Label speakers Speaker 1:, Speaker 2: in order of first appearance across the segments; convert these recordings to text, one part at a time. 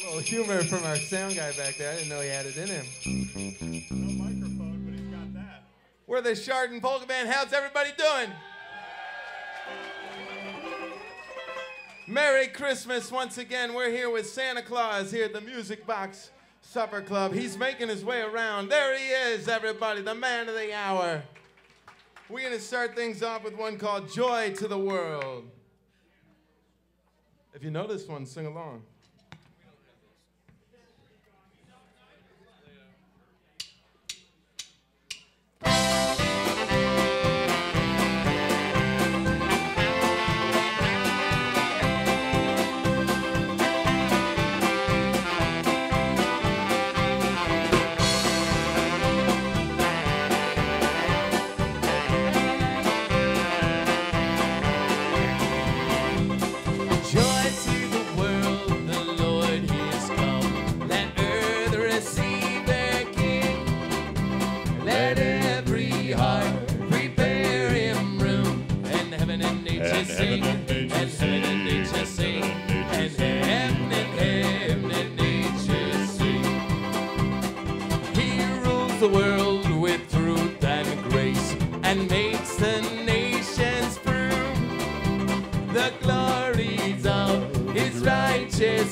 Speaker 1: A little humor from our sound guy back there. I didn't know he had it in him.
Speaker 2: No microphone, but he's got that.
Speaker 1: We're the Chardon Polka Band. How's everybody doing? Merry Christmas once again. We're here with Santa Claus here at the Music Box Supper Club. He's making his way around. There he is, everybody, the man of the hour. We're going to start things off with one called Joy to the World. If you know this one, sing along.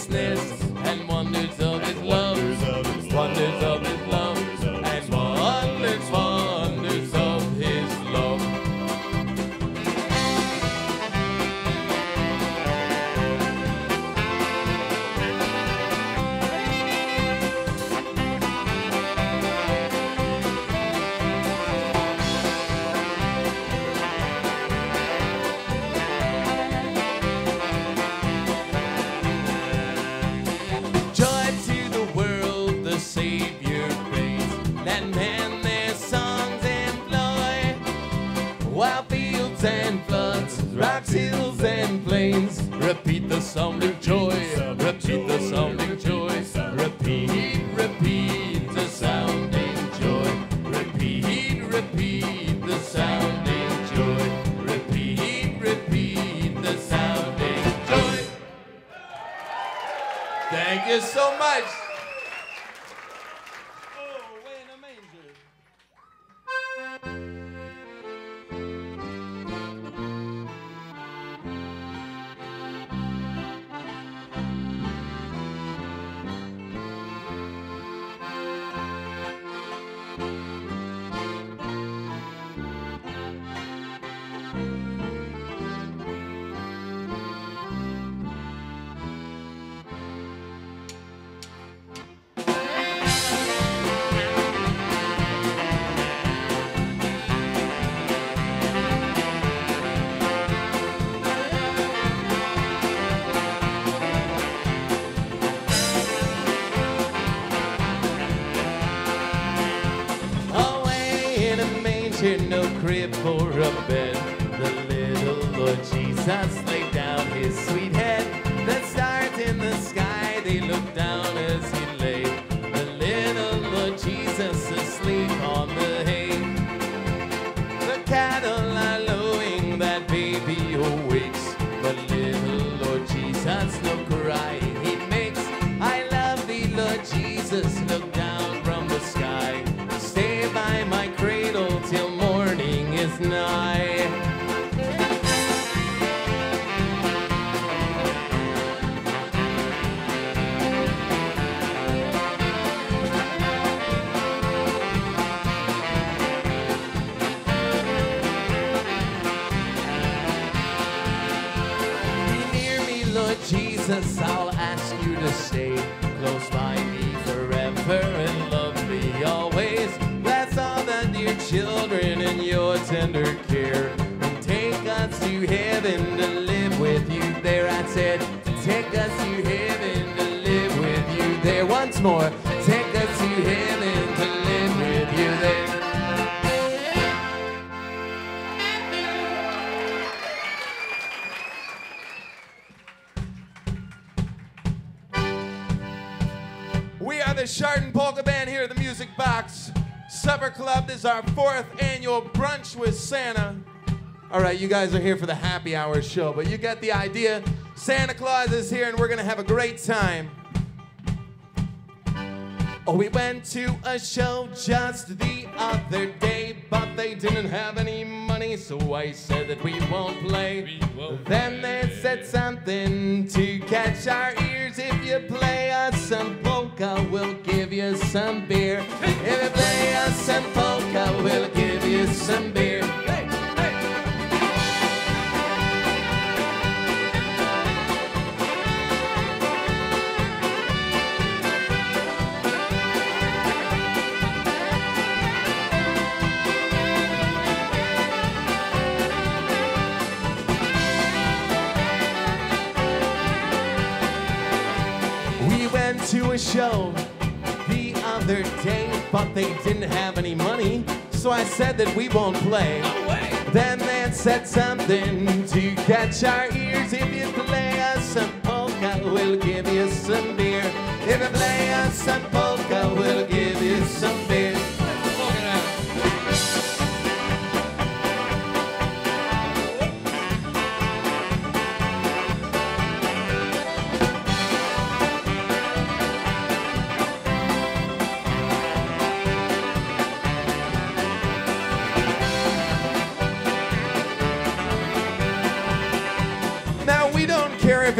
Speaker 3: business and wonder mais. no crib for a bed. The little Lord Jesus
Speaker 1: hour show, but you get the idea. Santa Claus is here and we're going to have a great time.
Speaker 3: Oh, we went to a show just the other day, but they didn't have any money, so I said that we won't play.
Speaker 4: We won't
Speaker 3: then show the other day, but they didn't have any money, so I said that we won't play. Then they said something to catch our ears. If you play us some polka, we'll give you some beer. If you play us some polka, we'll give you some beer.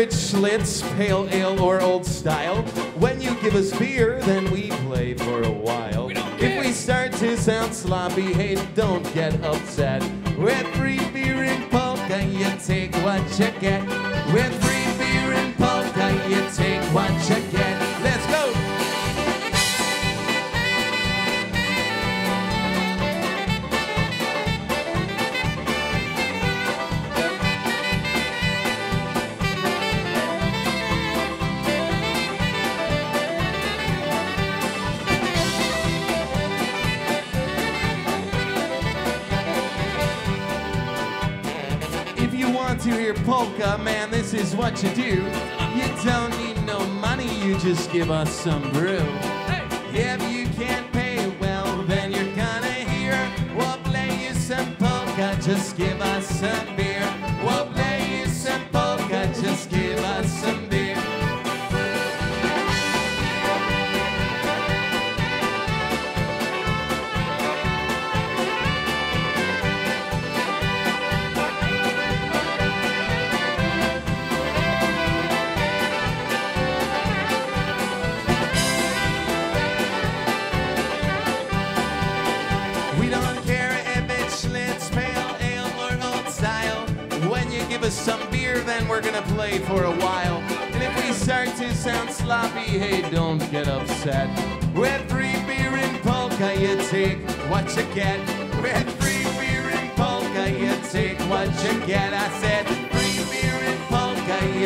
Speaker 3: Don't care if it's Schlitz, Pale Ale, or Old Style. When you give us beer, then we play for a while. If we start to sound sloppy, hey, don't get upset. With free beer and polka, you take what you get. With is what you do. You don't need no money, you just give us some brew.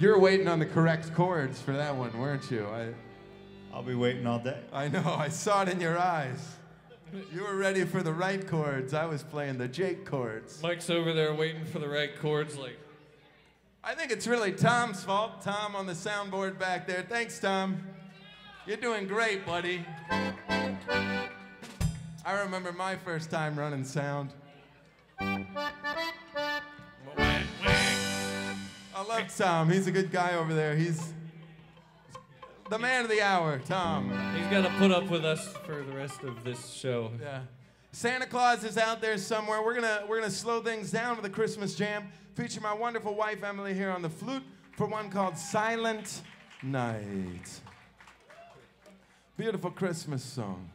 Speaker 3: Beer. You're waiting on the correct chords for that one, weren't you? I,
Speaker 2: I'll be waiting all day.
Speaker 1: I know, I saw it in your eyes. You were ready for the right chords. I was playing the Jake chords.
Speaker 4: Mike's over there waiting for the right chords, like,
Speaker 1: I think it's really Tom's fault. Tom on the soundboard back there. Thanks, Tom. You're doing great, buddy. I remember my first time running sound. I love Tom. He's a good guy over there. He's the man of the hour, Tom.
Speaker 4: he's got to put up with us for the rest of this show.
Speaker 1: Yeah. Santa Claus is out there somewhere. We're gonna we're gonna slow things down with a Christmas jam. Feature my wonderful wife Emily here on the flute for one called Silent Night. Beautiful Christmas song.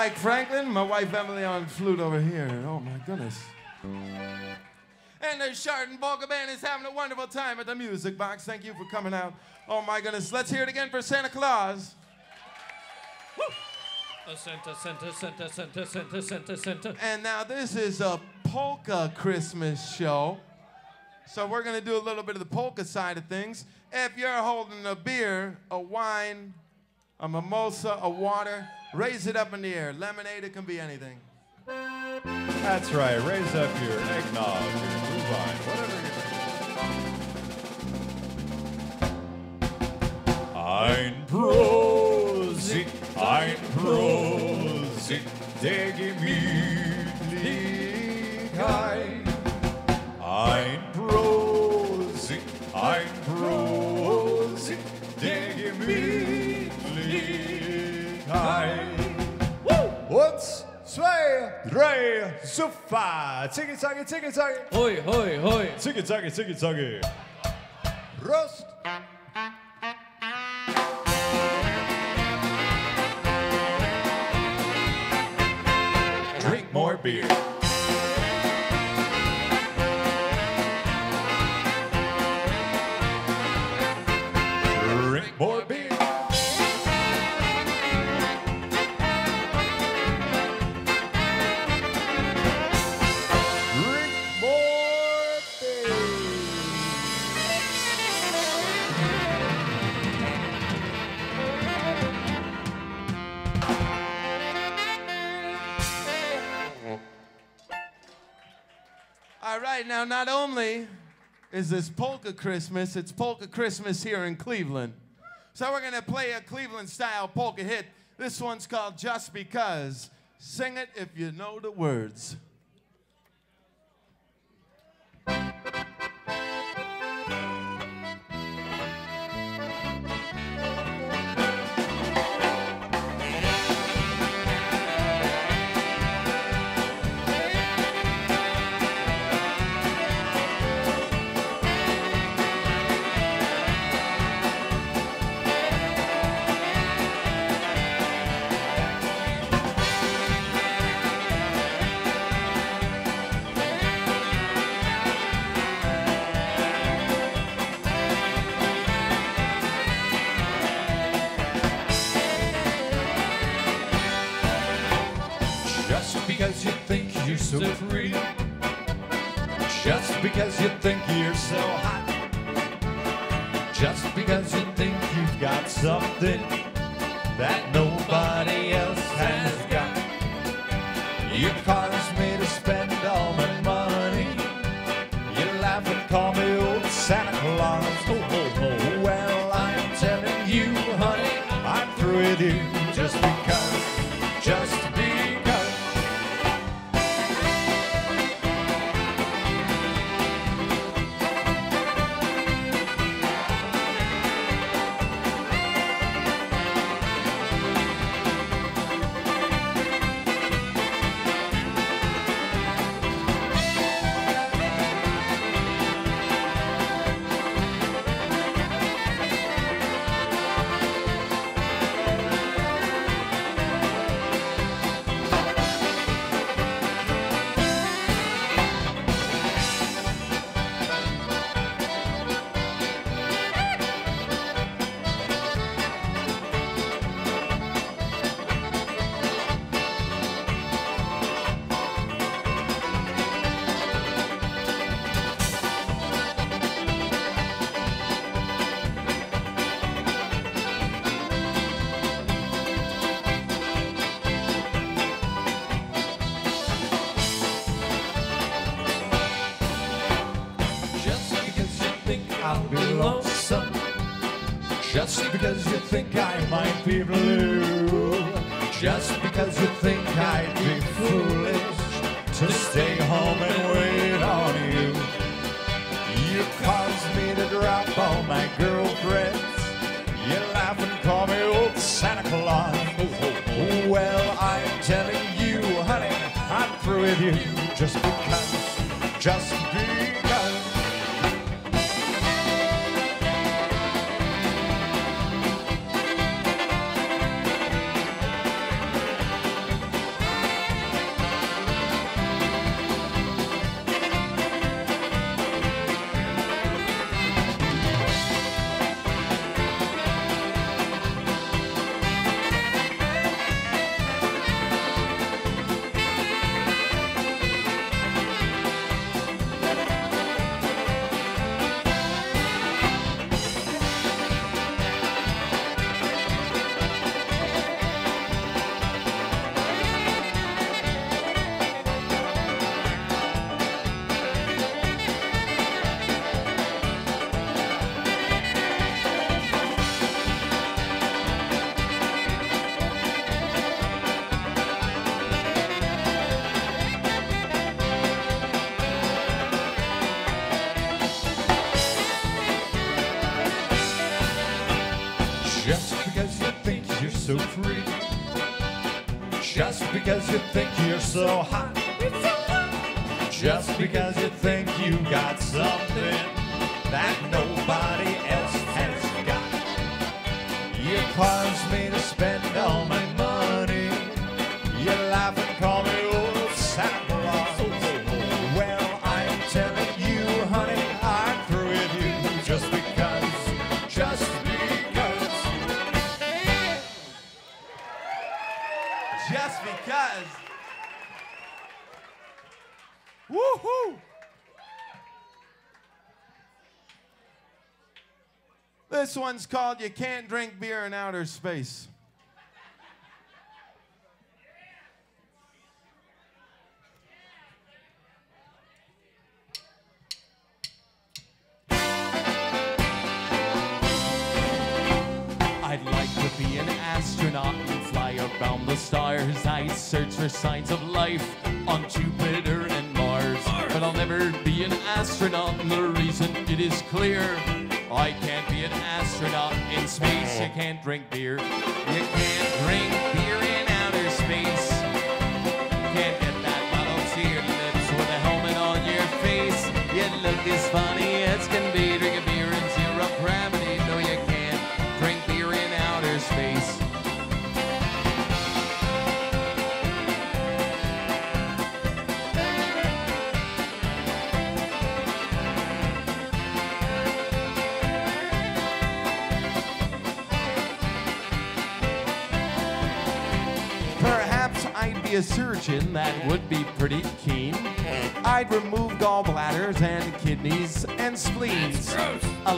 Speaker 3: Mike Franklin, my wife Emily on flute over here. Oh my goodness. And the Chardon Polka Band is having a wonderful time at the Music Box. Thank you for coming out. Oh my goodness. Let's hear it again for Santa Claus.
Speaker 4: Uh, Santa, Santa, Santa, Santa, Santa, Santa, Santa.
Speaker 3: And now this is a polka Christmas show. So we're gonna do a little bit of the polka side of things. If you're holding a beer, a wine, a mimosa, a water, raise it up in the air. Lemonade, it can be anything.
Speaker 2: That's right. Raise up your eggnog, your glühwein, whatever you're. Ein Prosit, ein Prosit der Gemütlichkeit. Ein Prosit, ein Prosit zwei, drei, super. Ziggy, zaggy, ziggy, zaggy.
Speaker 4: Hoi, hoi, hoi.
Speaker 2: Ziggy, zaggy, ziggy, zaggy. Prost. Drink more beer.
Speaker 3: Now not only is this polka Christmas, it's polka Christmas here in Cleveland. So we're gonna play a Cleveland style polka hit. This one's called Just Because. Sing it if you know the words.
Speaker 2: You think you're so hot. Just because you think you've got something you think I might be blue. Just because you think I'd be foolish to stay home and wait on you. You caused me to drop all my girlfriends. You laugh and call me old Santa Claus. Oh, oh, oh. Well, I'm telling you, honey, I'm through with you just you think you're so hot. Just because you think you got something that nobody else has got. You caused me to spend all my
Speaker 3: Woohoo! This one's called You Can't Drink Beer in Outer Space.
Speaker 5: I'd like to be an astronaut and fly around the stars. I'd search for signs of the reason it is clear.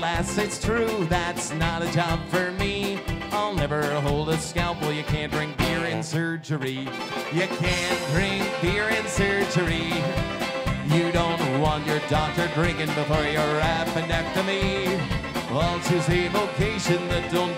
Speaker 3: Alas, it's true, that's not a job for me. I'll never hold a scalpel. You can't drink beer in surgery. You can't drink beer in surgery. You don't want your doctor drinking before your appendectomy. Well, choose a vocation that don't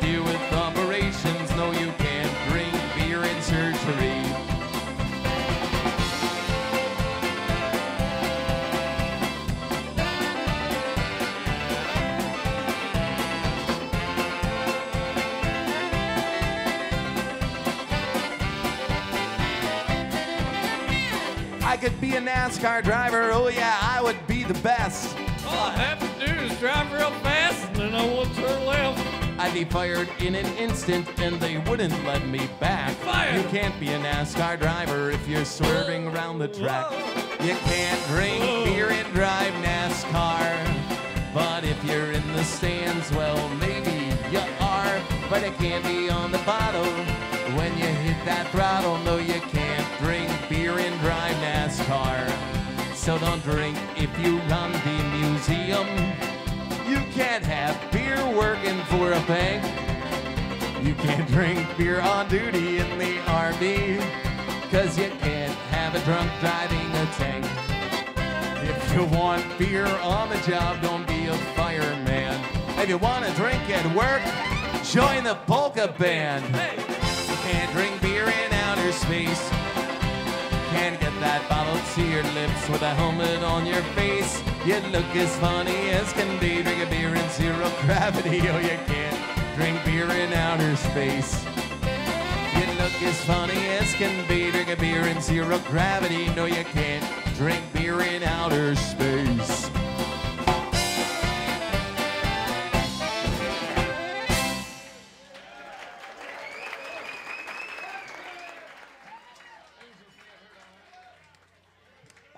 Speaker 3: NASCAR driver, oh yeah, I would be the best.
Speaker 4: All I have to do is drive real fast and then I will turn left.
Speaker 3: I'd be fired in an instant and they wouldn't let me back.
Speaker 4: Fired.
Speaker 3: You can't be a NASCAR driver if you're swerving around the track. You can't drink beer and drive NASCAR. But if you're in the stands, well, maybe you are. But it can't be on the bottle when you hit that throttle. No, you can't drink beer and drive NASCAR. So don't drink if you run the museum. You can't have beer working for a bank. You can't drink beer on duty in the army. Cause you can't have a drunk driving a tank. If you want beer on the job, don't be a fireman. If you want to drink at work, join the polka band. Can't drink beer in outer space. Can't get that bottle to your lips with a helmet on your face. You look as funny as can be. Drink a beer in zero gravity. Oh, you can't drink beer in outer space. You look as funny as can be. Drink a beer in zero gravity. No, you can't drink beer in outer space.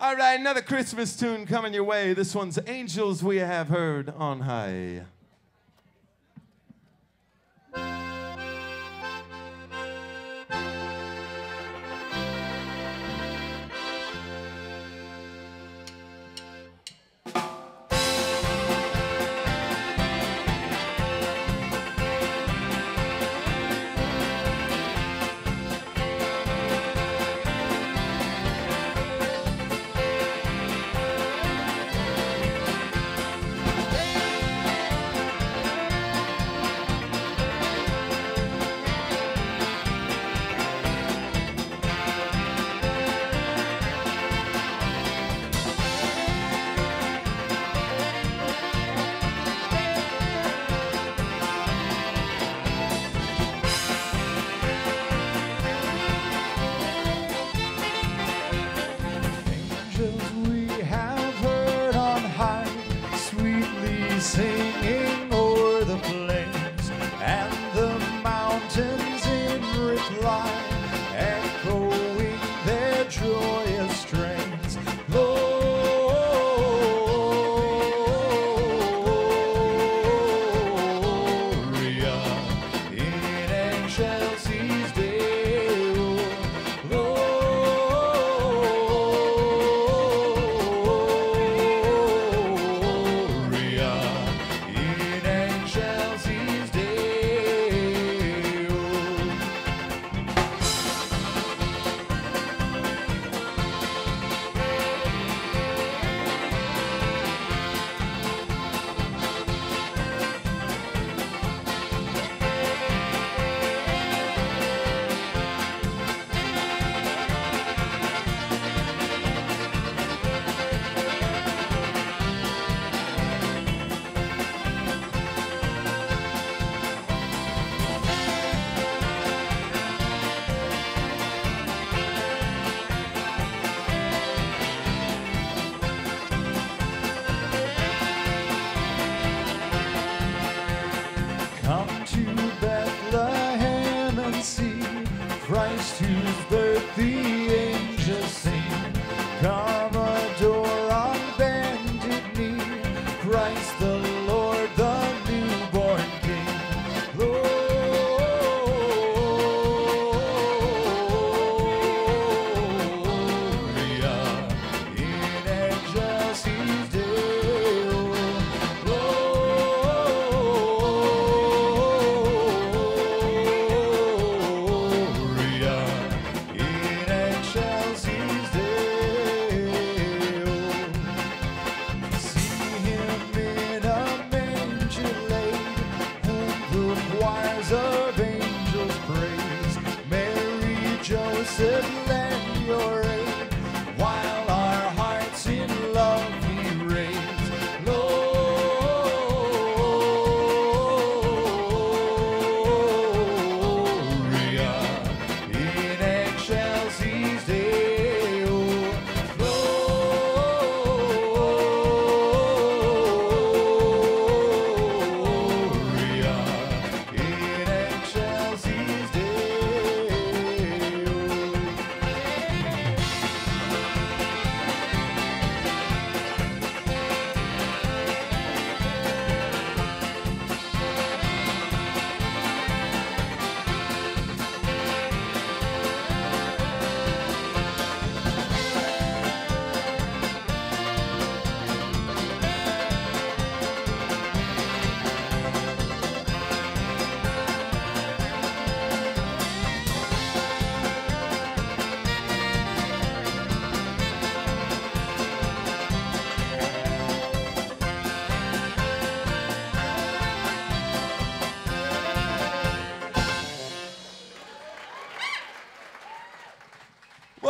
Speaker 1: All right, another Christmas tune coming your way. This one's Angels We Have Heard on High.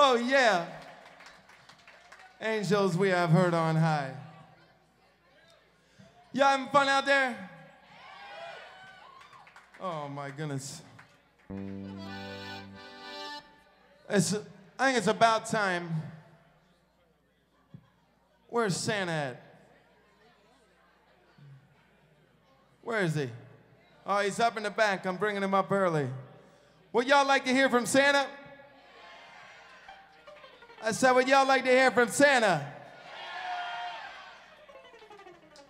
Speaker 3: Oh, yeah. Angels we have heard on high. Y'all having fun out there? Oh, my goodness. It's, I think it's about time. Where's Santa at? Where is he? Oh, he's up in the back. I'm bringing him up early. Would y'all like to hear from Santa? I said, would y'all like to hear from Santa?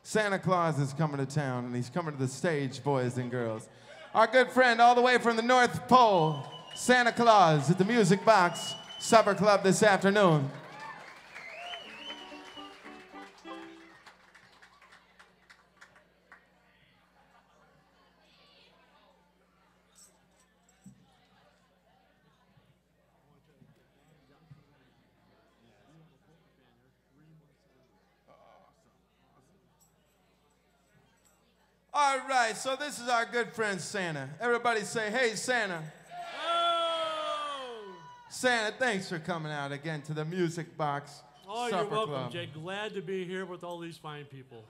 Speaker 3: Santa Claus is coming to town, and he's coming to the stage, boys and girls. Our good friend, all the way from the North Pole, Santa Claus at the Music Box Supper Club this afternoon. All right, so this is our good friend Santa. Everybody say, hey, Santa. Santa, thanks for coming out again to the Music Box
Speaker 6: Oh,
Speaker 3: Supper
Speaker 6: you're welcome,
Speaker 3: Club.
Speaker 6: Jay. Glad to be here with all these fine people.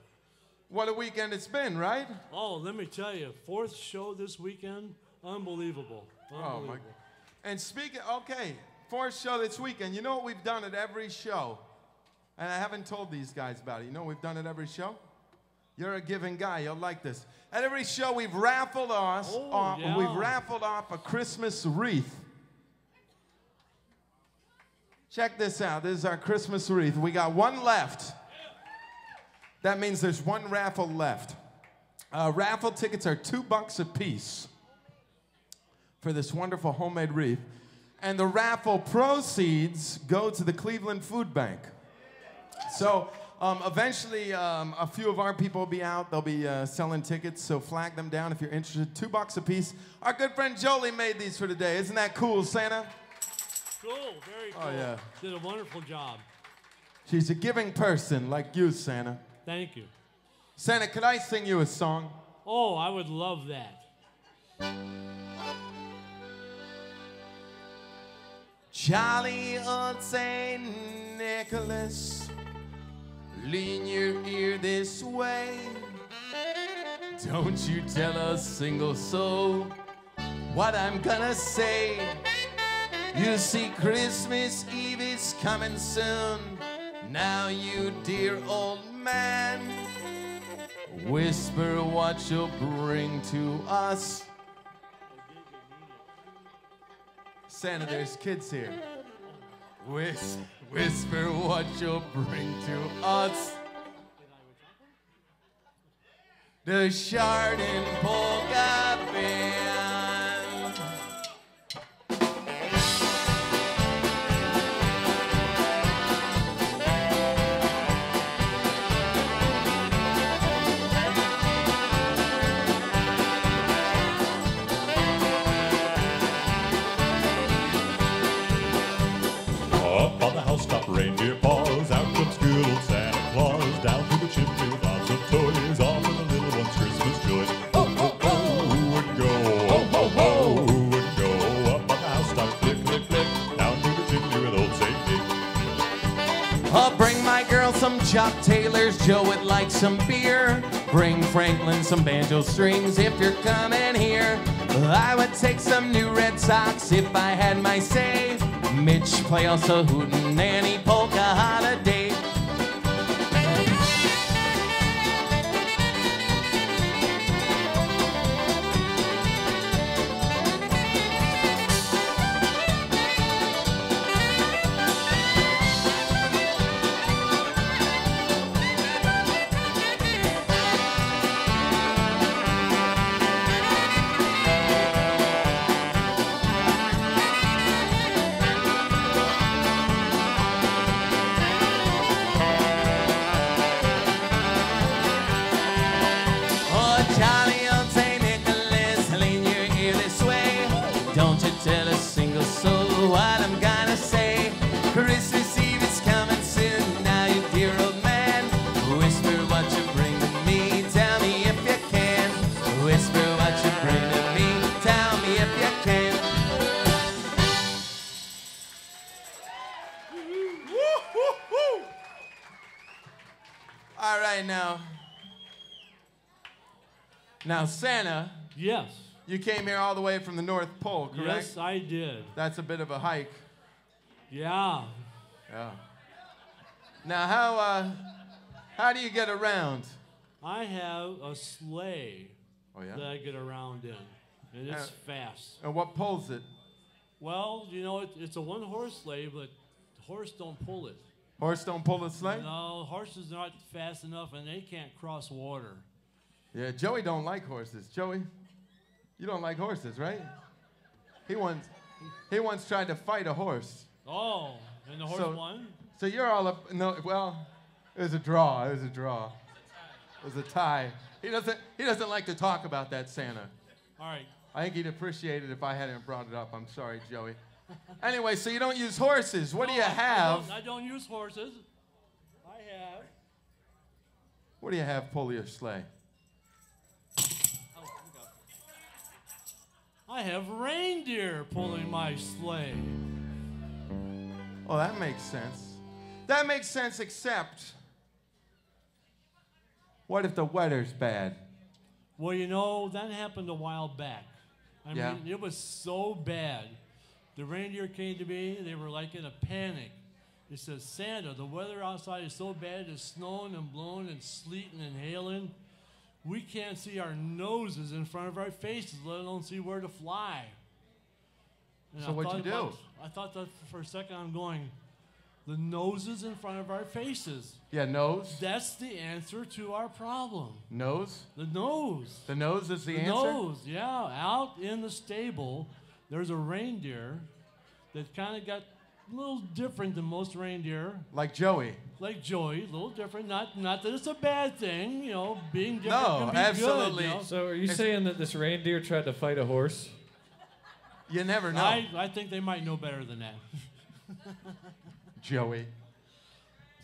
Speaker 3: What a weekend it's been, right?
Speaker 6: Oh, let me tell you, fourth show this weekend, unbelievable.
Speaker 3: Oh,
Speaker 6: Unbelievable.
Speaker 3: my. And speaking, okay, fourth show this weekend. You know what we've done at every show? And I haven't told these guys about it. You know what we've done at every show? You're a giving guy. You'll like this. At every show, we've raffled off.
Speaker 6: Oh,
Speaker 3: off-
Speaker 6: yeah.
Speaker 3: We've raffled off a Christmas wreath. Check this out. This is our Christmas wreath. We got one left. That means there's one raffle left. Uh, raffle tickets are two bucks a piece for this wonderful homemade wreath. And the raffle proceeds go to the Cleveland Food Bank. So um, eventually, um, a few of our people will be out. They'll be uh, selling tickets, so flag them down if you're interested. Two bucks a piece. Our good friend Jolie made these for today. Isn't that cool, Santa?
Speaker 6: Cool, very cool.
Speaker 3: Oh, yeah.
Speaker 6: Did a wonderful job.
Speaker 3: She's a giving person like you, Santa.
Speaker 6: Thank you.
Speaker 3: Santa, could I sing you a song?
Speaker 6: Oh, I would love that.
Speaker 2: Jolly old Saint Nicholas, lean your ear this way. Don't you tell a single soul what I'm gonna say. You see, Christmas Eve is coming soon. Now, you dear old man, whisper what you'll bring to us.
Speaker 3: Santa, there's kids here.
Speaker 2: Whis- whisper what you'll bring to us. The Chardon Polka Chuck Taylors. Joe would like some beer. Bring Franklin some banjo strings if you're coming here. I would take some new Red Sox if I had my say. Mitch play also hootin' nanny polka holiday. You
Speaker 1: came here all the way from the North Pole, correct?
Speaker 6: Yes, I did.
Speaker 1: That's a bit of a hike.
Speaker 6: Yeah.
Speaker 1: Yeah. Now, how uh, how do you get around?
Speaker 6: I have a sleigh
Speaker 1: Oh
Speaker 6: that. I get around in, and it's
Speaker 1: Uh,
Speaker 6: fast.
Speaker 1: And what pulls it?
Speaker 6: Well, you know, it, it's a one horse sleigh, but the horse don't pull it.
Speaker 1: Horse don't pull the sleigh?
Speaker 6: No, horses are not fast enough, and they can't cross water.
Speaker 1: Yeah, Joey don't like horses. Joey, you don't like horses, right? He once he once tried to fight a horse.
Speaker 6: Oh, and the horse
Speaker 1: So-
Speaker 6: won.
Speaker 1: So you're all up. No, well, it was a draw. It was a draw. It was a tie. He doesn't. He doesn't like to talk about that Santa.
Speaker 6: All right.
Speaker 1: I think he'd appreciate it if I hadn't brought it up. I'm sorry, Joey. Anyway, so you don't use horses. What do you
Speaker 6: I- I
Speaker 1: have?
Speaker 6: don't- I don't use horses. I have.
Speaker 1: What do you have pull your sleigh?
Speaker 6: I have reindeer pulling my sleigh.
Speaker 1: Oh, that makes sense. That makes sense, except what if the weather's bad?
Speaker 6: Well, you know, that happened a while back. I
Speaker 1: Yeah.
Speaker 6: mean, it was so bad. The reindeer came to me, they were like in a panic. It says, Santa, the weather outside is so bad, it's snowing and blowing and sleeting and hailing. We can't see our noses in front of our faces, let alone see where to fly. And
Speaker 1: So what'd you do?
Speaker 6: about- I thought that for a second, I'm going, the noses in front of our faces.
Speaker 1: Yeah, nose.
Speaker 6: That's the answer to our problem.
Speaker 1: Nose.
Speaker 6: The nose.
Speaker 1: The nose is the,
Speaker 6: The
Speaker 1: answer.
Speaker 6: nose, yeah. Out in the stable, there's a reindeer that kind of got a little different than most reindeer.
Speaker 1: Like Joey.
Speaker 6: Like Joey, a little different. Not not that it's a bad thing, you know. Being different
Speaker 1: No,
Speaker 6: can be
Speaker 1: absolutely.
Speaker 6: good. You know?
Speaker 4: So are you
Speaker 1: It's-
Speaker 4: saying that this reindeer tried to fight a horse?
Speaker 1: You never know,
Speaker 6: I, I think they might know better than that.
Speaker 1: Joey.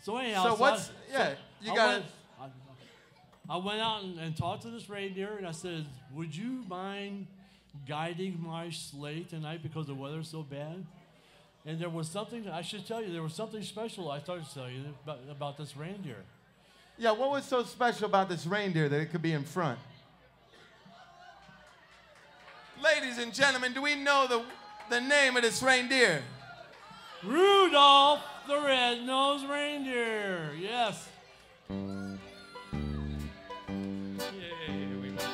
Speaker 6: So anyhow,
Speaker 1: So
Speaker 6: I-
Speaker 1: what's yeah? You
Speaker 6: I
Speaker 1: got
Speaker 6: went, I, I went out and, and talked to this reindeer, and I said, "Would you mind guiding my sleigh tonight because the weather's so bad?" And there was something I should tell you. There was something special I started to tell you about, about this reindeer.
Speaker 1: Yeah, what was so special about this reindeer that it could be in front? Ladies and gentlemen, do we know the, the name of this reindeer?
Speaker 6: Rudolph the red-nosed reindeer. Yes.
Speaker 4: Yay, we went.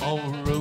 Speaker 3: Oh,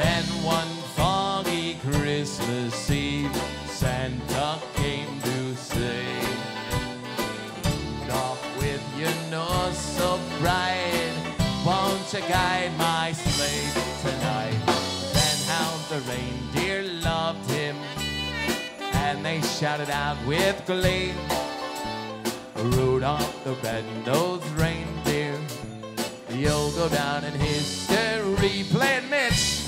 Speaker 3: Then one foggy Christmas Eve, Santa came to say, Rudolph, with your nose so bright, won't you guide my sleigh tonight? Then how the reindeer loved him, and they shouted out with glee, Rudolph the red-nosed reindeer, you'll go down in history. Play it, Mitch.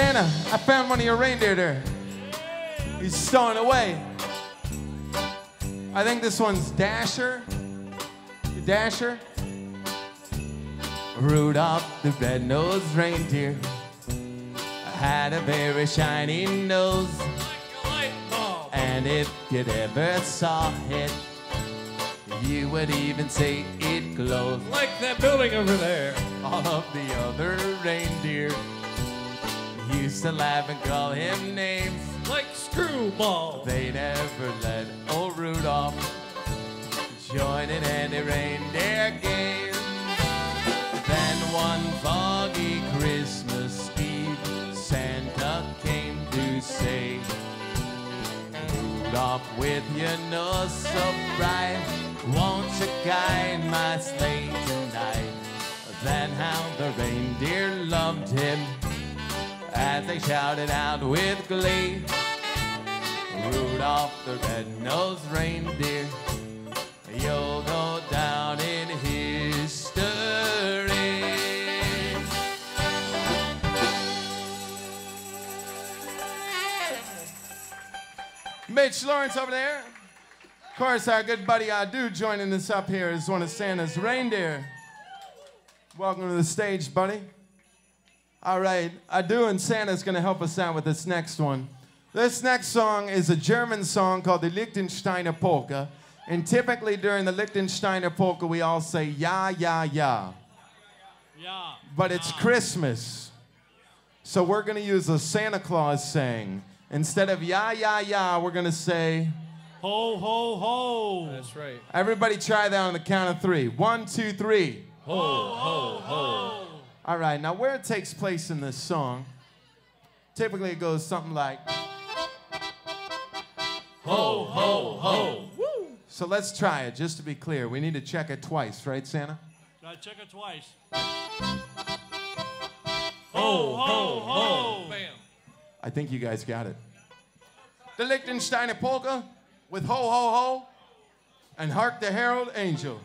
Speaker 1: Santa, I found one of your reindeer there. He's stowing away.
Speaker 2: I think this one's Dasher. Dasher.
Speaker 3: Rudolph the red-nosed reindeer had a very shiny nose. And if you'd ever saw it, you would even say it glows.
Speaker 4: Like that building over there.
Speaker 3: All of the other reindeer used to laugh and call him names.
Speaker 4: Like screwball.
Speaker 3: They never let old Rudolph join in any reindeer games. Then one foggy Christmas Eve, Santa came to say, Rudolph, with your nose so bright, won't you guide my sleigh tonight? Then how the reindeer loved him as they shouted out with glee. Rudolph the red-nosed reindeer, you'll go down in history.
Speaker 2: Mitch Lawrence over there. Of course, our good buddy Adu joining us up here is one of Santa's reindeer. Welcome to the stage, buddy. All right, Adu and Santa's gonna help us out with this next one. This next song is a German song called the Liechtensteiner Polka. And typically during the Liechtensteiner Polka, we all say, ya, ya, ya.
Speaker 6: Yeah.
Speaker 2: But it's Christmas. So we're gonna use a Santa Claus saying. Instead of ya, ya, ya, we're gonna say,
Speaker 6: Ho, ho, ho.
Speaker 4: That's right.
Speaker 2: everybody try that on the count of three. One, two, three.
Speaker 4: Ho, ho, ho.
Speaker 2: All right, now where it takes place in this song, typically it goes something like,
Speaker 4: Ho, ho, ho. Woo.
Speaker 2: so let's try it just to be clear. We need to check it twice, right, Santa?
Speaker 6: Gotta check it twice.
Speaker 4: Ho, ho, ho. Bam.
Speaker 2: I think you guys got it. The Liechtensteiner Polka with Ho Ho Ho and Hark the Herald Angel.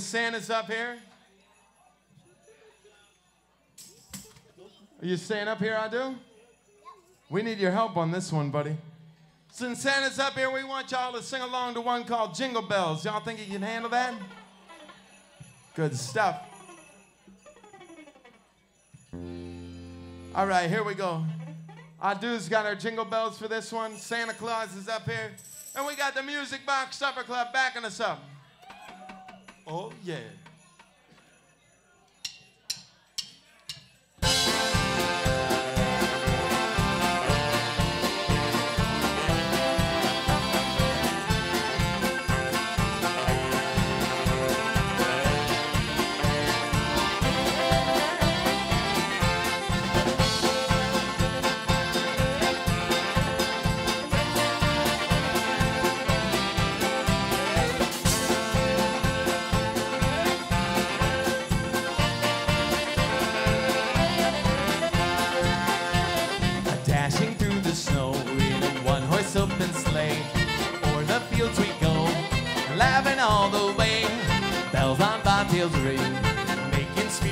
Speaker 1: Santa's up here? Are you staying up here, Adu? We need your help on this one, buddy. Since Santa's up here, we want y'all to sing along to one called Jingle Bells. Y'all think you can handle that? Good stuff. All right, here we go. Adu's got our jingle bells for this one. Santa Claus is up here. And we got the Music Box Supper Club backing us up. Oh, yeah.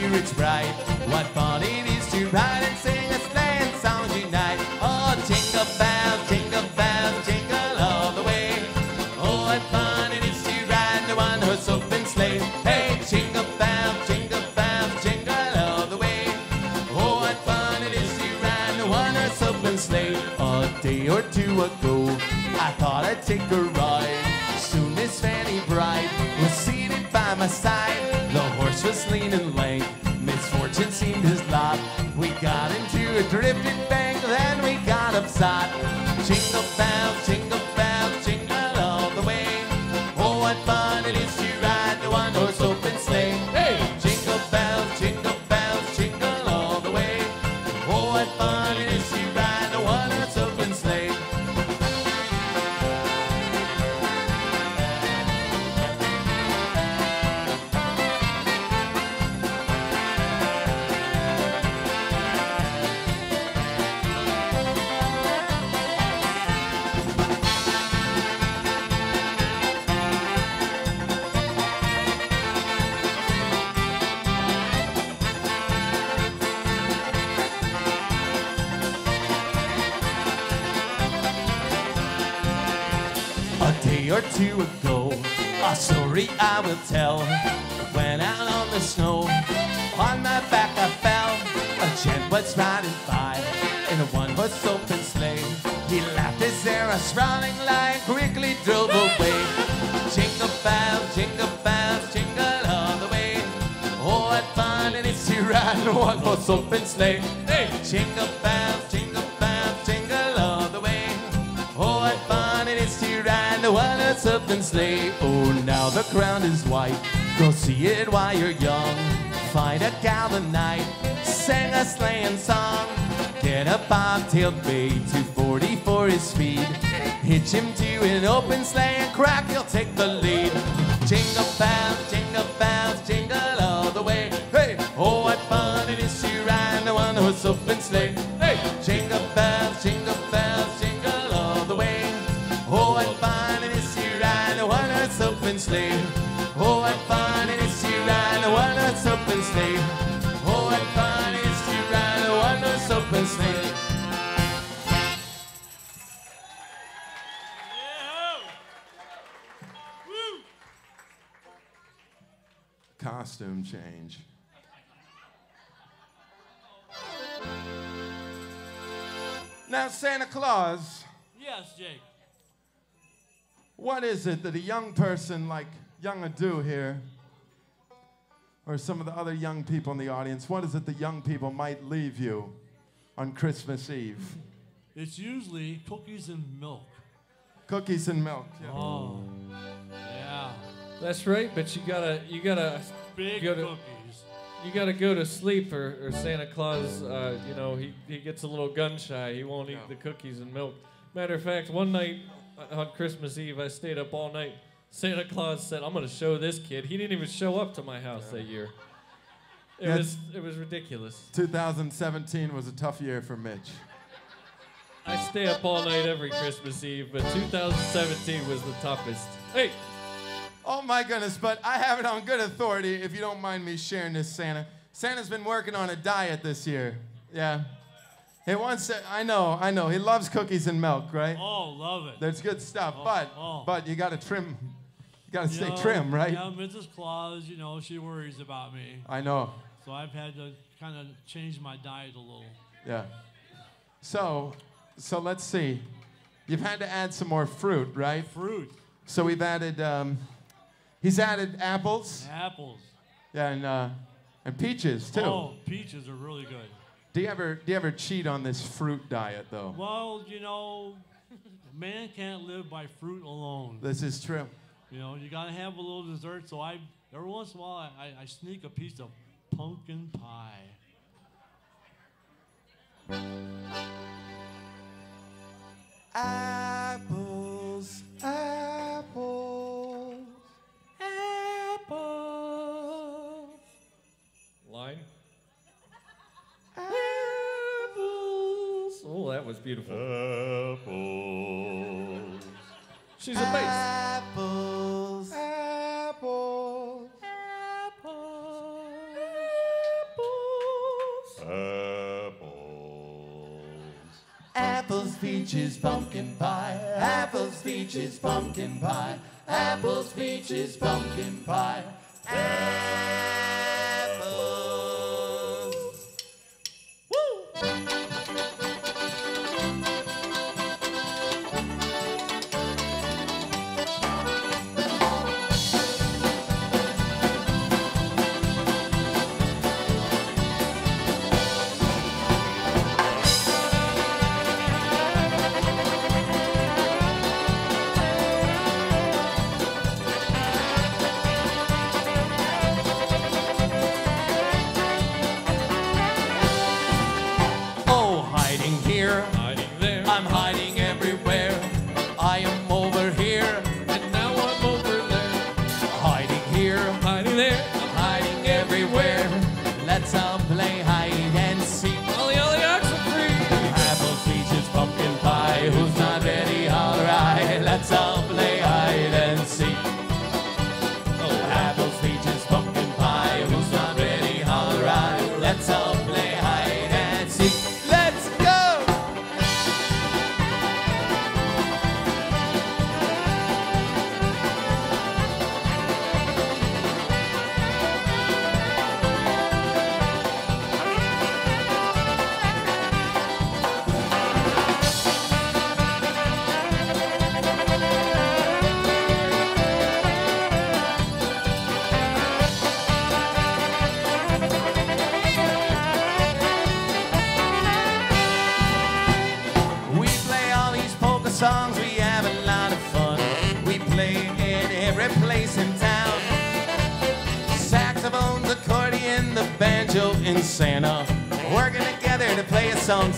Speaker 3: here it's bright. What fun it is to ride and sing. side a sprawling line quickly drove away. Jingle bells, jingle bells, jingle all the way. Oh, what fun it is to ride in a one-horse open sleigh. Hey, jingle bells, jingle bells, jingle all the way. Oh, what fun it is to ride in a one-horse open sleigh. Oh, now the ground is white. Go see it while you're young. Find a gal tonight, sing a sleighing song. Get a bobtailed bay, 240 for his speed. Hitch him to an open sleigh and crack, he'll take the lead. Jingle bells, jingle bells, jingle all the way. Hey, oh, what fun it is to ride in a one-horse open sleigh. Hey, jingle bells, jingle bells, jingle all the way. Oh, what fun it is to ride in a one-horse open sleigh. Oh, what fun it is to ride in a one-horse open sleigh.
Speaker 1: Costume change. Now, Santa Claus,
Speaker 6: Yes, Jake.
Speaker 1: what is it that a young person like young Adu here, or some of the other young people in the audience, what is it that young people might leave you on Christmas Eve?
Speaker 6: It's usually cookies and milk.
Speaker 1: Cookies and milk.
Speaker 6: Oh, yeah.
Speaker 4: That's right, but you gotta you gotta
Speaker 6: Big
Speaker 4: Go to-
Speaker 6: cookies.
Speaker 4: you gotta go to sleep, or, or Santa Claus, uh, you know, he, he gets a little gun shy. He won't eat the cookies and milk. Matter of fact, one night uh, on Christmas Eve, I stayed up all night. Santa Claus said, "I'm gonna show this kid." He didn't even show up to my house that year. It
Speaker 1: That's-
Speaker 4: was it was ridiculous.
Speaker 1: 2017 was a tough year for Mitch.
Speaker 4: I stay up all night every Christmas Eve, but 2017 was the toughest. Hey,
Speaker 1: Oh my goodness, but I have it on good authority if you don't mind me sharing this, Santa. Santa's been working on a diet this year. Yeah. He wants to, I know, I know. He loves cookies and milk, right?
Speaker 6: Oh, love it.
Speaker 1: There's good stuff,
Speaker 6: Oh,
Speaker 1: but
Speaker 6: oh.
Speaker 1: but you gotta trim you gotta
Speaker 6: You
Speaker 1: stay
Speaker 6: know,
Speaker 1: trim, right?
Speaker 6: Yeah, Mrs. Claus, you know, she worries about me.
Speaker 1: I know.
Speaker 6: So I've had to kind of change my diet a little.
Speaker 1: Yeah. So so let's see. You've had to add some more fruit, right?
Speaker 6: Fruit,
Speaker 1: So we've added um, he's added apples,
Speaker 6: apples.
Speaker 1: yeah, and uh, and peaches too.
Speaker 6: Oh, peaches are really good.
Speaker 1: Do you ever do you ever cheat on this fruit diet though?
Speaker 6: Well, you know, man can't live by fruit alone.
Speaker 1: This is true.
Speaker 6: You know, you gotta have a little dessert. So I, every once in a while, I, I sneak a piece of pumpkin pie.
Speaker 1: Apples, apples, apples,
Speaker 4: line.
Speaker 1: apples.
Speaker 4: Oh, that was beautiful.
Speaker 2: Apples.
Speaker 4: She's a bass.
Speaker 1: Apples, apples, apples,
Speaker 2: Apples.
Speaker 3: Apples, peaches, pumpkin pie. Apples, peaches, pumpkin pie. Apples, peaches, pumpkin pie.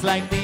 Speaker 3: Like these.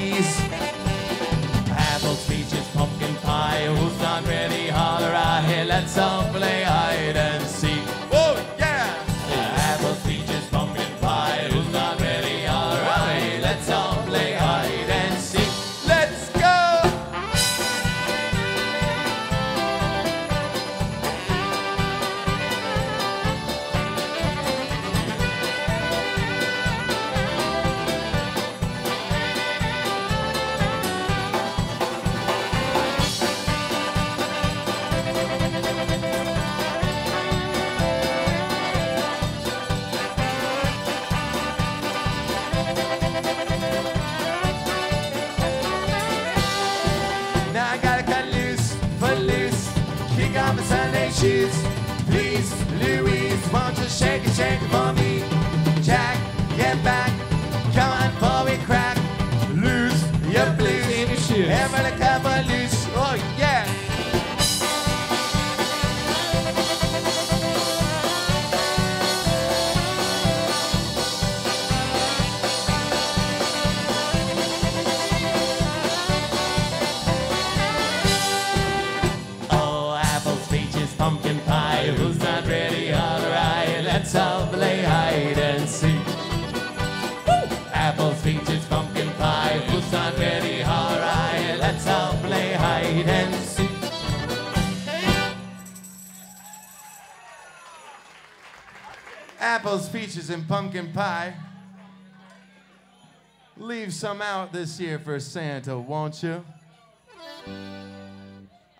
Speaker 3: Pumpkin pie. Leave some out this year for Santa, won't you?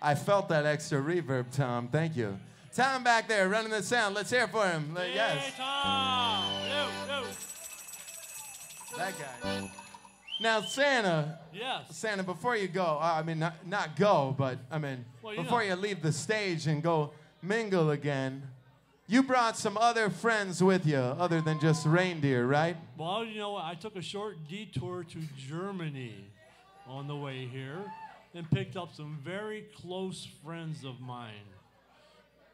Speaker 3: I felt that extra reverb, Tom. Thank you. Tom back there running the sound. Let's hear for him.
Speaker 6: Hey,
Speaker 3: Yes,
Speaker 6: Tom! Yo, yo.
Speaker 3: that guy. Now, Santa,
Speaker 6: Yes.
Speaker 3: Santa, before you go, uh, I mean, not, not go, but I mean,
Speaker 6: Well, you
Speaker 3: before
Speaker 6: know.
Speaker 3: you leave the stage and go mingle again, you brought some other friends with you other than just reindeer, right?
Speaker 6: Well, you know? I took a short detour to Germany on the way here and picked up some very close friends of mine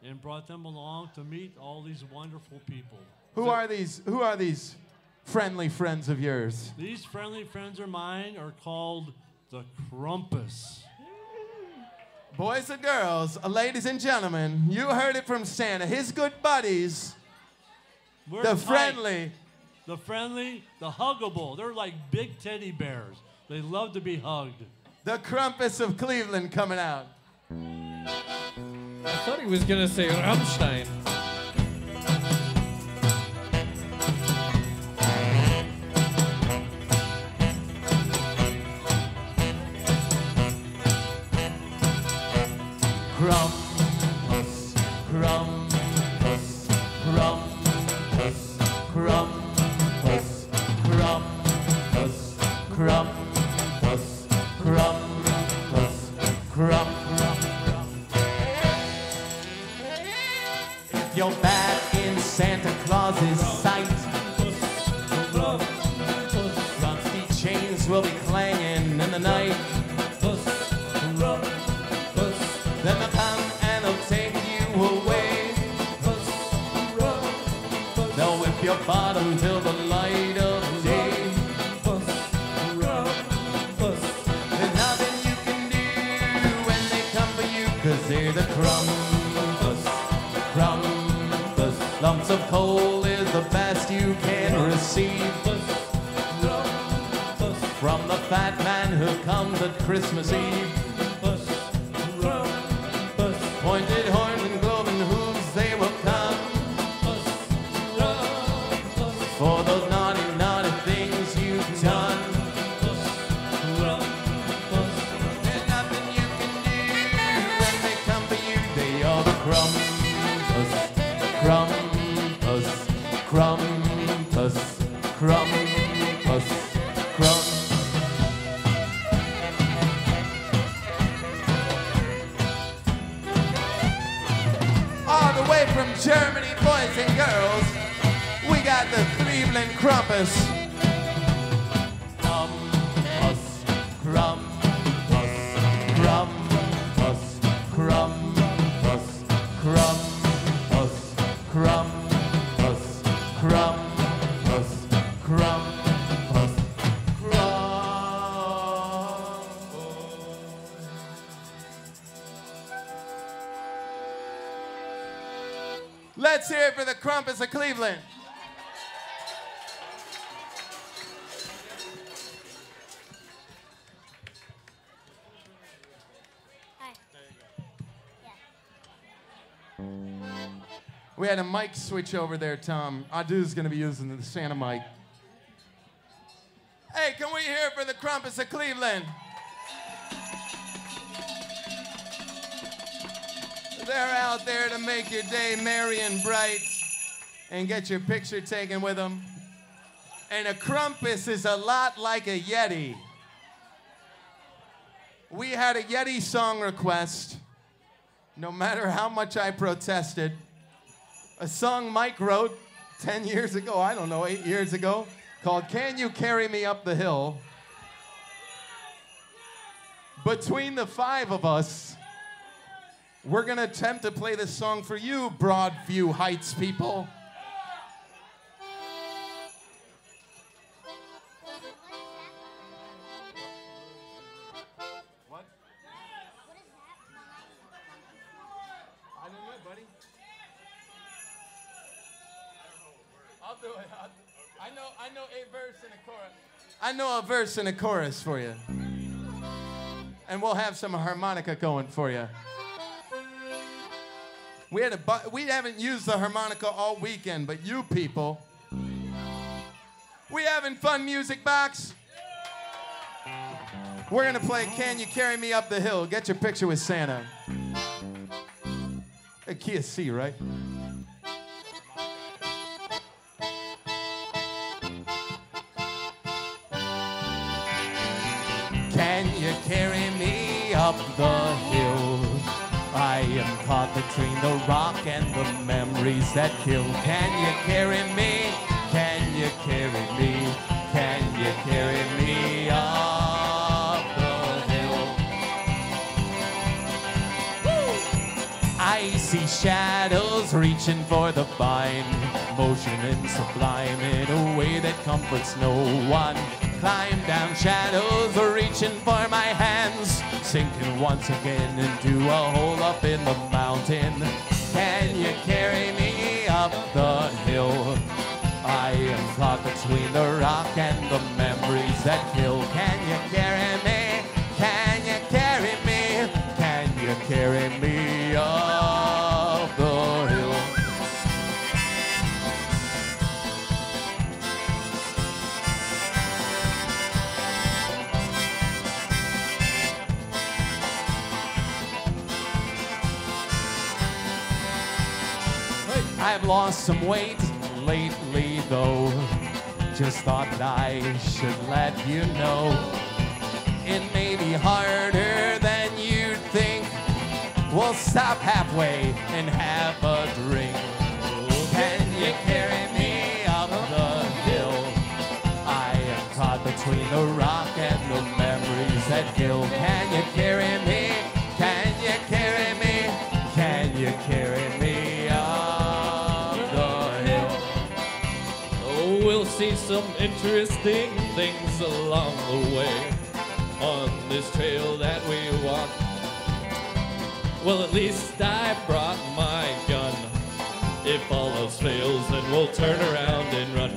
Speaker 6: and brought them along to meet all these wonderful people.
Speaker 3: Who are these? Who are these friendly friends of yours?
Speaker 6: These friendly friends of mine are called the Krampus.
Speaker 3: Boys and girls, uh, ladies and gentlemen, you heard it from Santa. His good buddies,
Speaker 6: We're
Speaker 3: the
Speaker 6: tight.
Speaker 3: friendly.
Speaker 6: The friendly, the huggable. They're like big teddy bears. They love to be hugged.
Speaker 3: The Crumpets of Cleveland coming out.
Speaker 4: I thought he was gonna say Rammstein.
Speaker 3: Krampus, bottom till the light of day. There's nothing you can do when they come for you, cause they're the Krampus, Krampus. Lumps of coal is the best you can receive. From the fat man who comes at Christmas Eve. From Germany, boys and girls, we got the Cleveland Krampus. Crumpus, Krampus. Hear it for the Crumpets of Cleveland. We had a mic switch over there, Tom. Adu's gonna be using the Santa mic. Hey, can we hear for the Crumpets of Cleveland? They're out there to make your day merry and bright and get your picture taken with them. And a Krampus is a lot like a Yeti. We had a Yeti song request, no matter how much I protested. A song Mike wrote 10 years ago, I don't know, eight years ago, called Can You Carry Me Up the Hill? Between the five of us, we're gonna attempt to play this song for you, Broadview Heights people. I know a verse and a chorus for you, and we'll have some harmonica going for you. We had a bu- we haven't used the harmonica all weekend, but you people, we having fun music box. We're gonna play Can You Carry Me Up the Hill? Get your picture with Santa. A key of C, right? Carry me up the hill? I am caught between the rock and the memories that kill. Can you carry me? Can you carry me? Can you carry me up the hill? I see shadows reaching for the vine, motion and sublime in a way that comforts no one. Climb down shadows, reaching for my hands, sinking once again into a hole up in the mountain. Can you carry me up the hill? I am caught between the rock and the memories that kill. Can lost some weight lately, though. Just thought I should let you know. It may be harder than you'd think. We'll stop halfway and have a drink. Can you carry me up the hill? I am caught between the rock and the memories that kill. Can you carry me?
Speaker 4: Interesting things along the way on this trail that we walk. Well, at least I brought my gun. If all else fails, then we'll turn around and run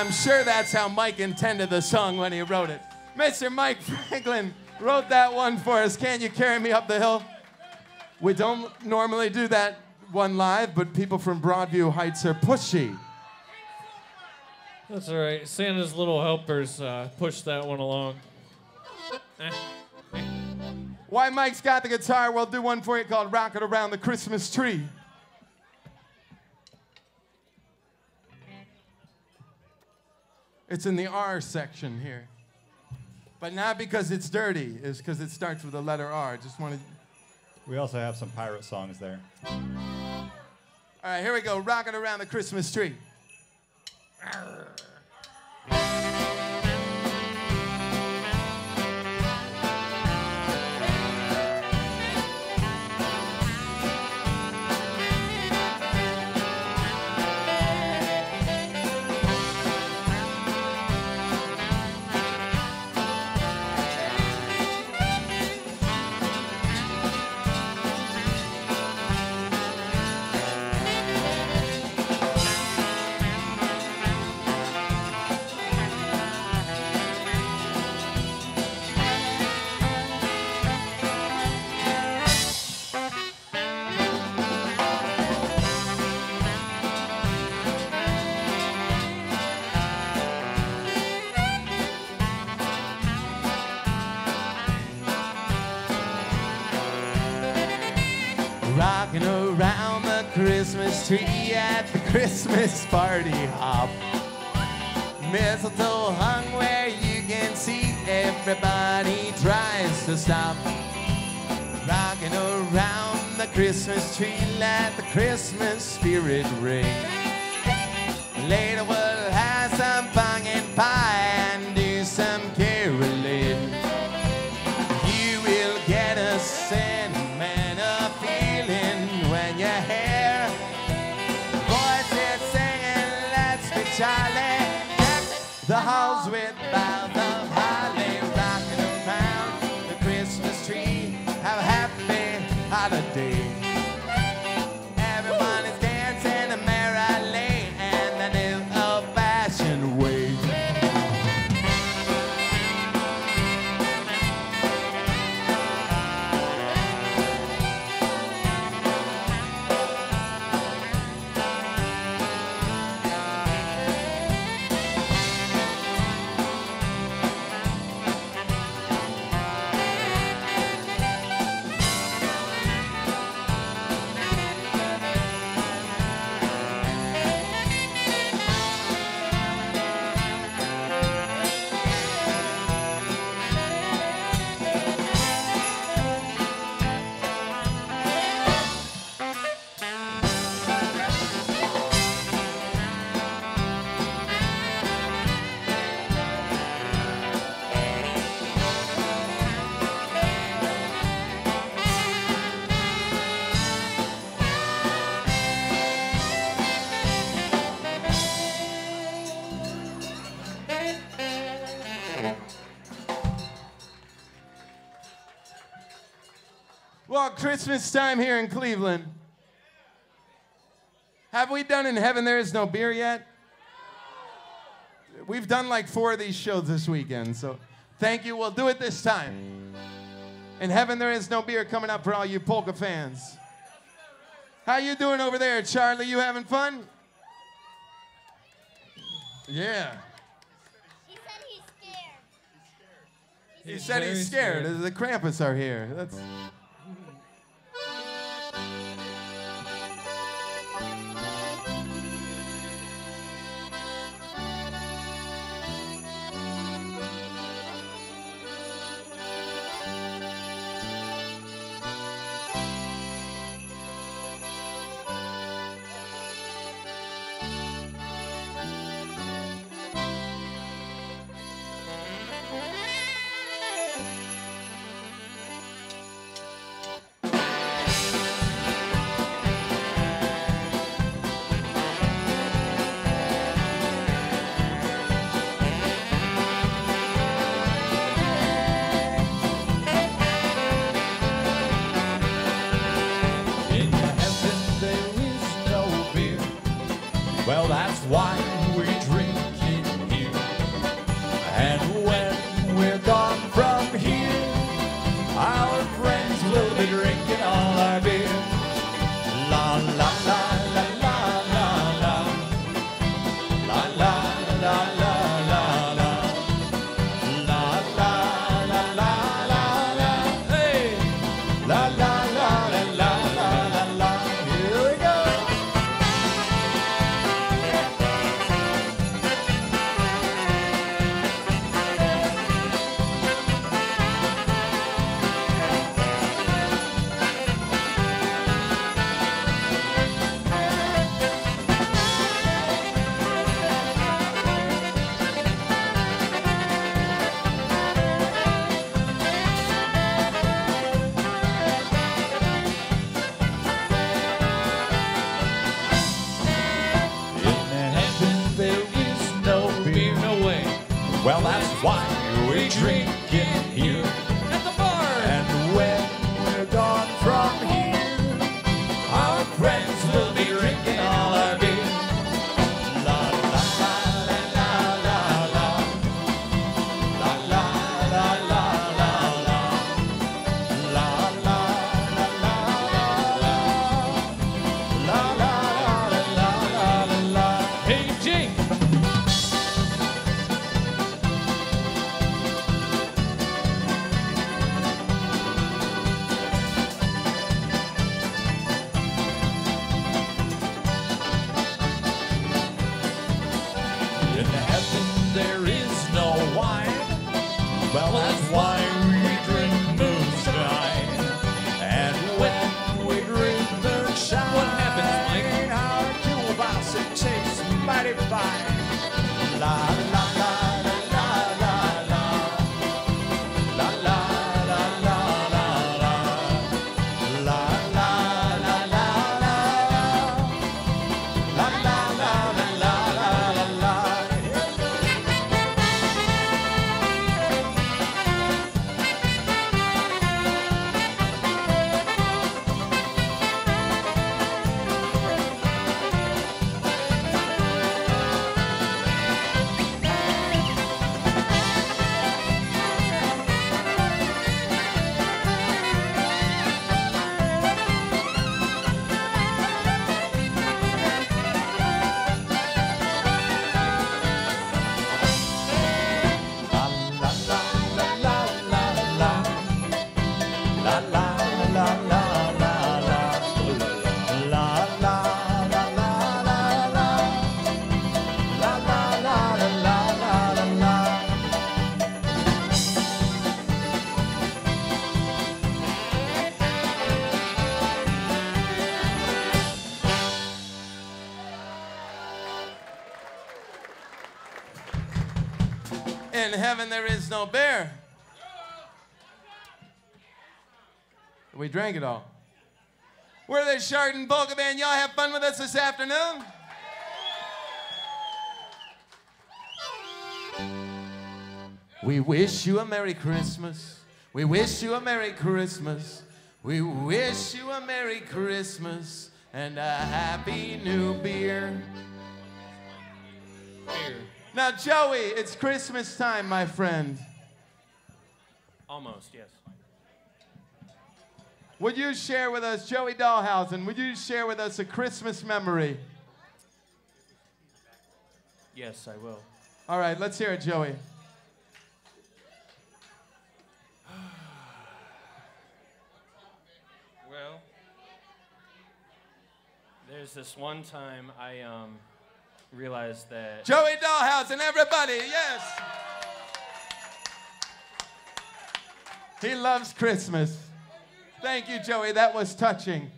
Speaker 3: I'm sure that's how Mike intended the song when he wrote it. Mr. Mike Franklin wrote that one for us. Can you carry me up the hill? We don't normally do that one live, but people from Broadview Heights are pushy.
Speaker 4: That's all right. Santa's little helpers uh, pushed that one along.
Speaker 3: Why Mike's got the guitar, we'll do one for you called Rockin' Around the Christmas Tree. It's in the R section here. But not because it's dirty, it's because it starts with the letter R. Just wanted.
Speaker 2: We also have some pirate songs there.
Speaker 3: All right, here we go. Rocking Around the Christmas Tree. Rocking tree at the Christmas party hop. Mistletoe hung where you can see everybody tries to stop. Rocking around the Christmas tree, let the Christmas spirit ring. Christmas time here in Cleveland. Have we done In Heaven There Is No Beer yet? We've done like four of these shows this weekend, so thank you. We'll do it this time. In Heaven There Is No Beer coming up for all you polka fans. How you doing over there, Charlie? You having fun? Yeah.
Speaker 7: He said he's scared.
Speaker 3: He
Speaker 4: He's
Speaker 3: said he's scared.
Speaker 4: scared.
Speaker 3: The Krampus are here. That's.
Speaker 2: Heaven there is no
Speaker 3: bear. We drank it all. We're the Chardon Polka Band. Y'all have fun with us this afternoon? We wish you a Merry Christmas. We wish you a Merry Christmas. We wish you a Merry Christmas and a Happy New Beer. Now, Joey, it's Christmas time, my friend.
Speaker 8: Almost, yes.
Speaker 3: Would you share with us, Joey Dahlhausen, would you share with us a Christmas memory?
Speaker 8: Yes, I will.
Speaker 3: All right, let's hear it, Joey.
Speaker 8: Well, there's this one time I um, realized that
Speaker 3: Joey Dahlhausen, everybody, yes. He loves Christmas. Thank you, Joey. That was touching.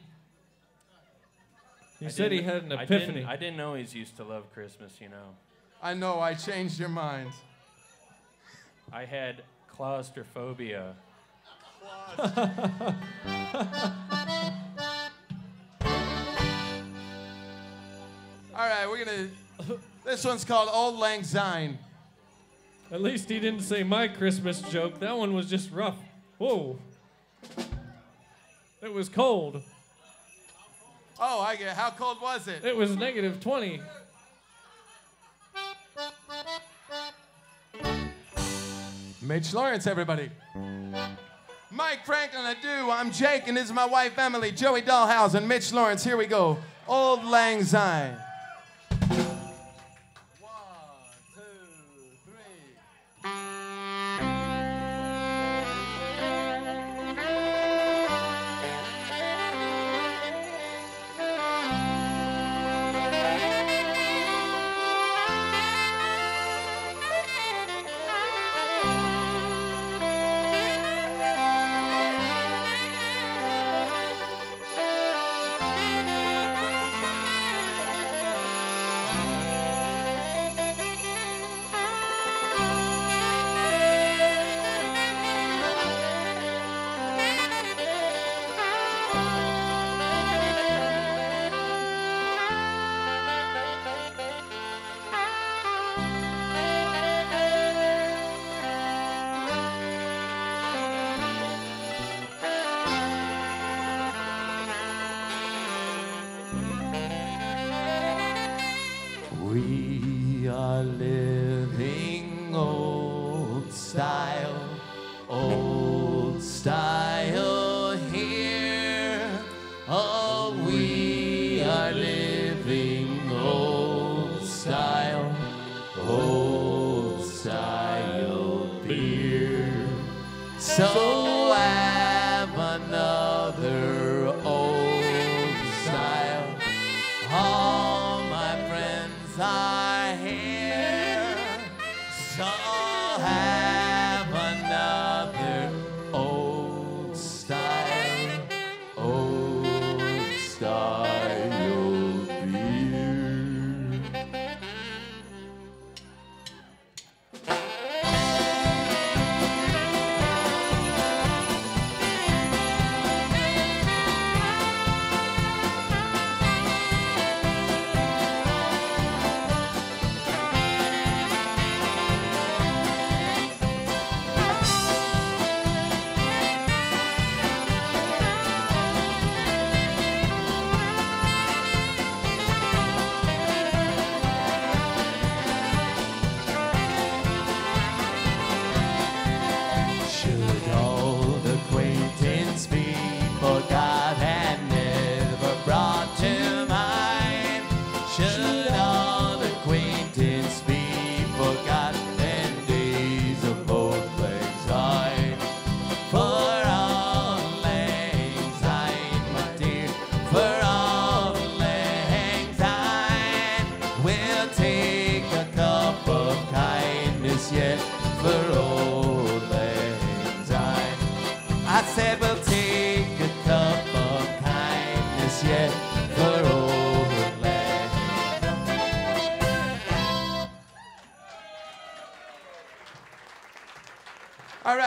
Speaker 4: He
Speaker 8: I
Speaker 4: said he
Speaker 8: didn't-
Speaker 4: had an
Speaker 8: I didn't-
Speaker 4: epiphany.
Speaker 8: I didn't know he's used to love Christmas, you know.
Speaker 3: I know I changed your mind.
Speaker 8: I had claustrophobia. claustrophobia.
Speaker 3: All right, we're gonna. This one's called Auld Lang Syne.
Speaker 4: At least he didn't say my Christmas joke. That one was just rough. Whoa. It was cold.
Speaker 3: Oh, I get. How cold was it?
Speaker 4: It was negative 20.
Speaker 3: Mitch Lawrence, everybody. Mike Franklin, I do. I'm Jake, and this is my wife Emily. Joey Dahlhausen, Mitch Lawrence. Here we go. Auld Lang Syne.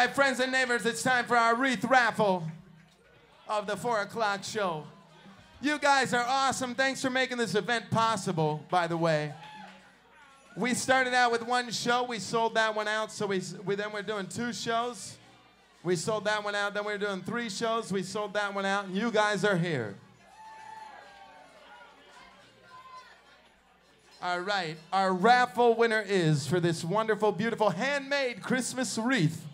Speaker 3: Right, friends and neighbors, it's time for our wreath raffle of the four o'clock show. You guys are awesome. Thanks for making this event possible, by the way. We started out with one show. We sold that one out. So we, we then we're doing two shows. We sold that one out. Then we're doing three shows. We sold that one out. And you guys are here. All right. Our raffle winner is for this wonderful, beautiful handmade Christmas wreath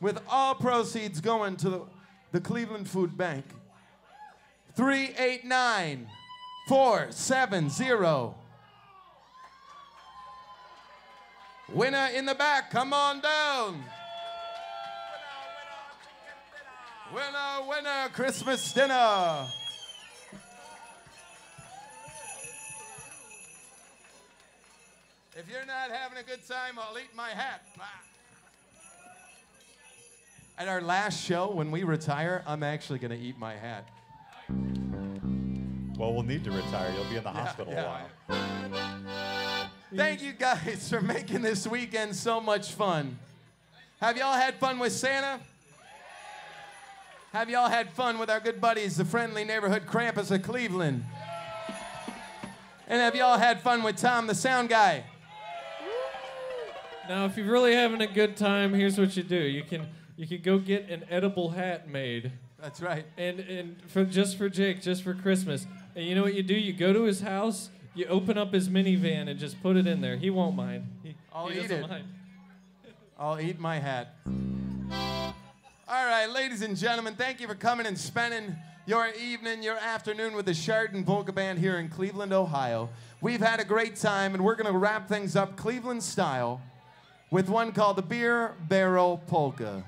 Speaker 3: with all proceeds going to the, the Cleveland Food Bank. 389 470. Winner in the back, come on down. Winner, winner, Christmas dinner. If you're not having a good time, I'll eat my hat. At our last show, when we retire, I'm actually going to eat my hat.
Speaker 2: Well, we'll need to retire. You'll be in the hospital
Speaker 3: yeah.
Speaker 2: a while.
Speaker 3: Thank you guys for making this weekend so much fun. Have y'all had fun with Santa? Have y'all had fun with our good buddies, the friendly neighborhood Krampus of Cleveland? And have y'all had fun with Tom, the sound guy?
Speaker 4: Now, if you're really having a good time, here's what you do. You can you can go get an edible hat made,
Speaker 3: That's right.
Speaker 4: and and for just for Jake, just for Christmas. And you know what you do? You go to his house, you open up his minivan, and just put it in there. He won't mind. He,
Speaker 3: I'll
Speaker 4: he
Speaker 3: eat it.
Speaker 4: mind.
Speaker 3: I'll eat my hat. All right, ladies and gentlemen, thank you for coming and spending your evening, your afternoon with the Chardon Polka Band here in Cleveland, Ohio. We've had a great time, and we're going to wrap things up Cleveland style with one called the Beer Barrel Polka.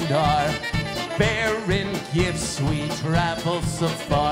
Speaker 3: and our Bearing gifts, we travel so far.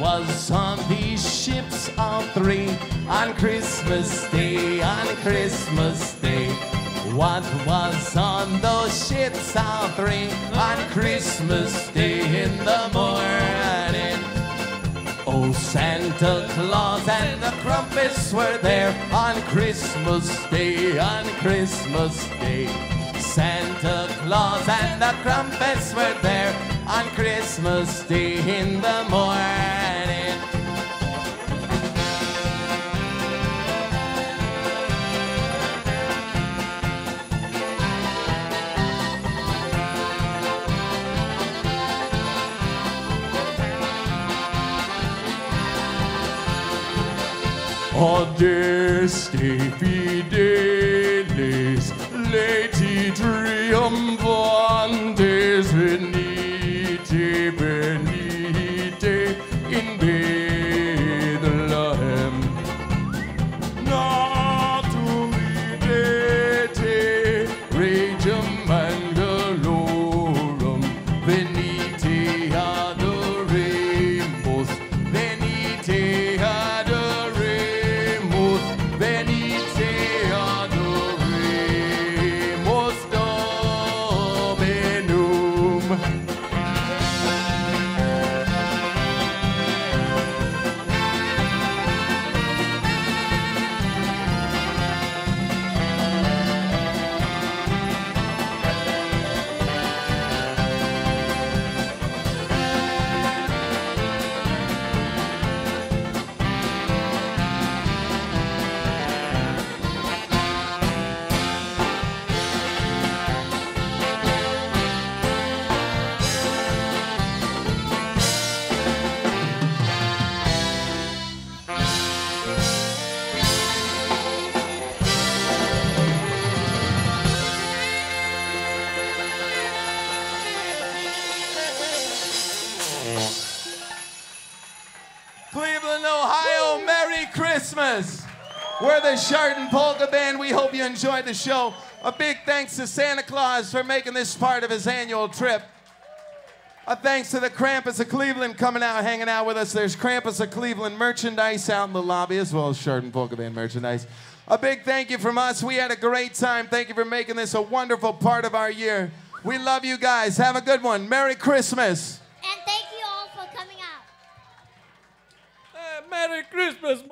Speaker 3: was on these ships of three on Christmas Day, on Christmas Day. What was on those ships of three on Christmas Day in the morning? Oh, Santa Claus and the Krampus were there on Christmas Day, on Christmas Day. Santa Claus and the Krampus were there on Christmas Day in the morning.
Speaker 2: adeste fideles, laeti triumphantes, venite, venite.
Speaker 3: The show. A big thanks to Santa Claus for making this part of his annual trip. A thanks to the Krampus of Cleveland coming out, hanging out with us. There's Krampus of Cleveland merchandise out in the lobby, as well as Chardon Polka Band merchandise. A big thank you from us. We had a great time. Thank you for making this a wonderful part of our year. We love you guys. Have a good one. Merry Christmas.
Speaker 7: And thank you all for coming out.
Speaker 4: Uh, Merry Christmas.